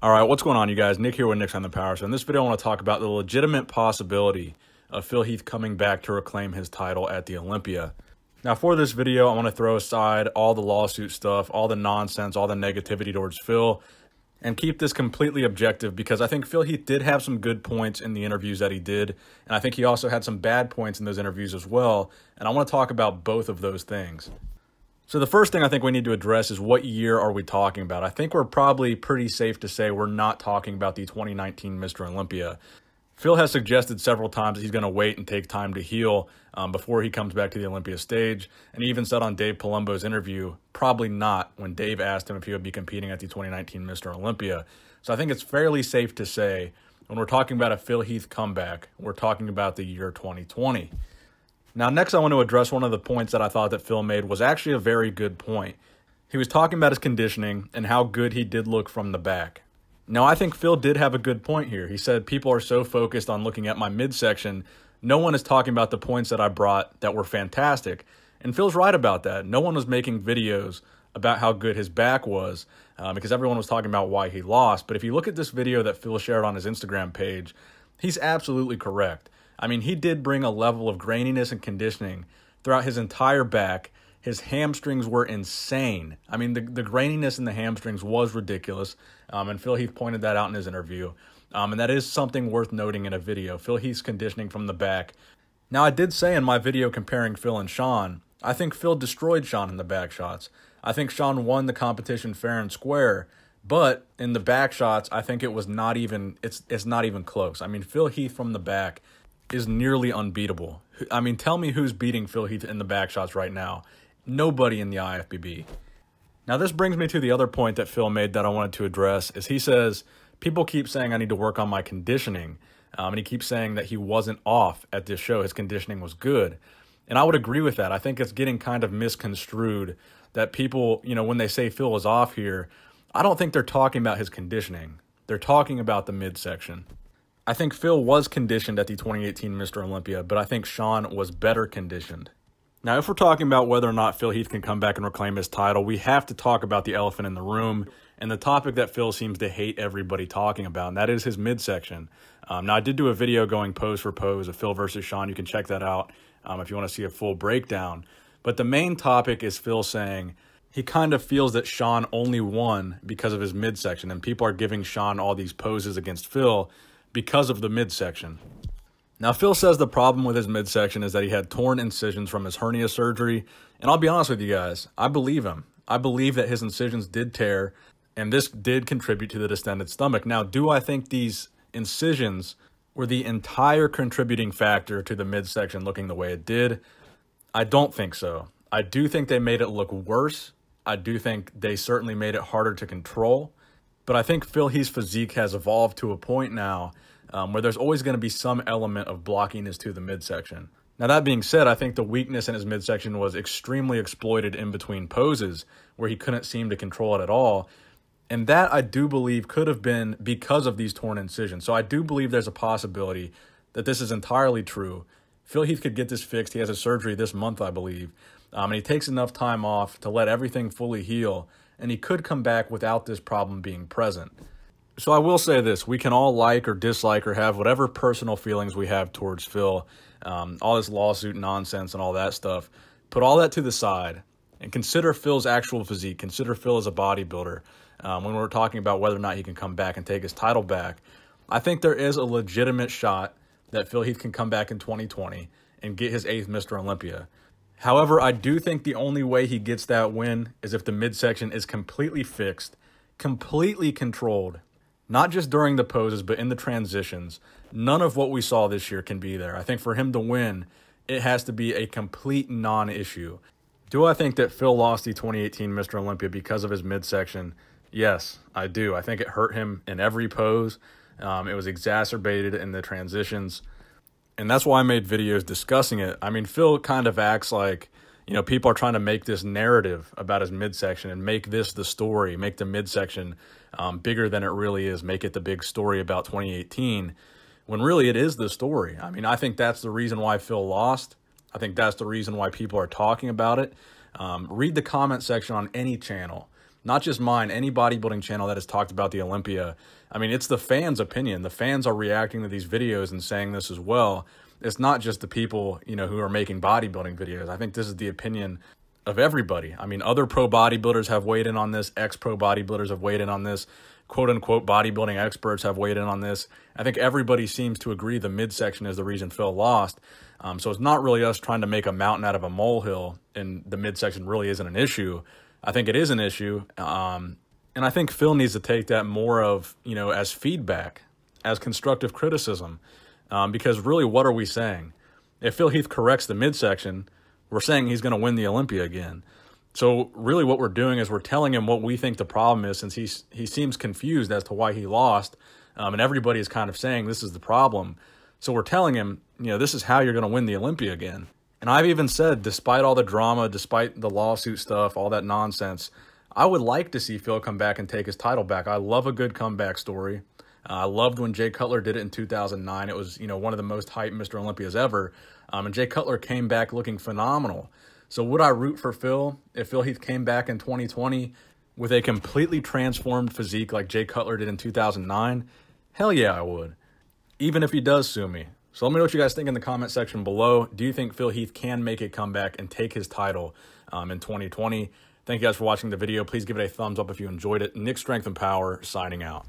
All right, what's going on, you guys? Nick here with Nick's Strength and Power. So in this video, I want to talk about the legitimate possibility of Phil Heath coming back to reclaim his title at the Olympia. Now, for this video, I want to throw aside all the lawsuit stuff, all the nonsense, all the negativity towards Phil, and keep this completely objective because I think Phil Heath did have some good points in the interviews that he did, and I think he also had some bad points in those interviews as well, and I want to talk about both of those things. So the first thing I think we need to address is what year are we talking about? I think we're probably pretty safe to say we're not talking about the 2019 Mr. Olympia. Phil has suggested several times that he's going to wait and take time to heal um, before he comes back to the Olympia stage. And he even said on Dave Palumbo's interview, probably not, when Dave asked him if he would be competing at the 2019 Mr. Olympia. So I think it's fairly safe to say when we're talking about a Phil Heath comeback, we're talking about the year 2020. Now, next, I want to address one of the points that I thought that Phil made was actually a very good point. He was talking about his conditioning and how good he did look from the back. Now, I think Phil did have a good point here. He said people are so focused on looking at my midsection, no one is talking about the points that I brought that were fantastic. And Phil's right about that. No one was making videos about how good his back was uh, because everyone was talking about why he lost. But if you look at this video that Phil shared on his Instagram page, he's absolutely correct. I mean, he did bring a level of graininess and conditioning throughout his entire back. His hamstrings were insane. I mean, the, the graininess in the hamstrings was ridiculous. Um, and Phil Heath pointed that out in his interview. Um, and that is something worth noting in a video. Phil Heath's conditioning from the back. Now, I did say in my video comparing Phil and Shawn, I think Phil destroyed Shawn in the back shots. I think Shawn won the competition fair and square, but in the back shots, I think it was not even it's it's not even close. I mean, Phil Heath from the back is nearly unbeatable. I mean, tell me who's beating Phil Heath in the back shots right now. Nobody in the IFBB. Now, this brings me to the other point that Phil made that I wanted to address is he says, people keep saying I need to work on my conditioning. Um, and he keeps saying that he wasn't off at this show. His conditioning was good. And I would agree with that. I think it's getting kind of misconstrued that people, you know, when they say Phil is off here, I don't think they're talking about his conditioning. They're talking about the midsection. I think Phil was conditioned at the 2018 Mr. Olympia, but I think Shawn was better conditioned. Now, if we're talking about whether or not Phil Heath can come back and reclaim his title, we have to talk about the elephant in the room and the topic that Phil seems to hate everybody talking about, and that is his midsection. Um, now, I did do a video going pose for pose of Phil versus Shawn. You can check that out um, if you want to see a full breakdown. But the main topic is Phil saying he kind of feels that Shawn only won because of his midsection, and people are giving Shawn all these poses against Phil because of the midsection. Now, Phil says the problem with his midsection is that he had torn incisions from his hernia surgery. And I'll be honest with you guys, I believe him. I believe that his incisions did tear, and this did contribute to the distended stomach. Now, do I think these incisions were the entire contributing factor to the midsection looking the way it did? I don't think so. I do think they made it look worse. I do think they certainly made it harder to control. But I think Phil Heath's physique has evolved to a point now um, where there's always going to be some element of blockiness to the midsection. Now, that being said, I think the weakness in his midsection was extremely exploited in between poses where he couldn't seem to control it at all. And that I do believe could have been because of these torn incisions. So I do believe there's a possibility that this is entirely true. Phil Heath could get this fixed. He has a surgery this month, I believe. Um, and he takes enough time off to let everything fully heal and he could come back without this problem being present. So I will say this: we can all like or dislike or have whatever personal feelings we have towards Phil, um, all this lawsuit nonsense and all that stuff. Put all that to the side and consider Phil's actual physique. Consider Phil as a bodybuilder. Um, when we're talking about whether or not he can come back and take his title back, I think there is a legitimate shot that Phil Heath can come back in 2020 and get his eighth Mr. Olympia. However, I do think the only way he gets that win is if the midsection is completely fixed, completely controlled, not just during the poses, but in the transitions. None of what we saw this year can be there. I think for him to win, it has to be a complete non issue. Do I think that Phil lost the 2018 Mr. Olympia because of his midsection? Yes, I do. I think it hurt him in every pose. Um, it was exacerbated in the transitions and that's why I made videos discussing it. I mean, Phil kind of acts like, you know, people are trying to make this narrative about his midsection and make this the story, make the midsection um, bigger than it really is, make it the big story about 2018, when really it is the story. I mean, I think that's the reason why Phil lost. I think that's the reason why people are talking about it. Um, read the comment section on any channel. Not just mine, any bodybuilding channel that has talked about the Olympia. I mean, it's the fans' opinion. The fans are reacting to these videos and saying this as well. It's not just the people, you know, who are making bodybuilding videos. I think this is the opinion of everybody. I mean, other pro bodybuilders have weighed in on this, ex pro bodybuilders have weighed in on this, quote unquote bodybuilding experts have weighed in on this. I think everybody seems to agree the midsection is the reason Phil lost. Um, so it's not really us trying to make a mountain out of a molehill, and the midsection really isn't an issue. I think it is an issue. Um, and I think Phil needs to take that more of, you know, as feedback, as constructive criticism. Um, because really, what are we saying? If Phil Heath corrects the midsection, we're saying he's going to win the Olympia again. So really what we're doing is we're telling him what we think the problem is since he's, he seems confused as to why he lost. Um, and everybody is kind of saying this is the problem. So we're telling him, you know, this is how you're going to win the Olympia again. And I've even said, despite all the drama, despite the lawsuit stuff, all that nonsense, I would like to see Phil come back and take his title back. I love a good comeback story. Uh, I loved when Jay Cutler did it in 2009. It was, you know, one of the most hyped Mr. Olympias ever. Um, and Jay Cutler came back looking phenomenal. So would I root for Phil if Phil Heath came back in 2020 with a completely transformed physique like Jay Cutler did in 2009? Hell yeah, I would. Even if he does sue me. So let me know what you guys think in the comment section below. Do you think Phil Heath can make a comeback and take his title um, in 2020? Thank you guys for watching the video. Please give it a thumbs up if you enjoyed it. Nick Strength and Power signing out.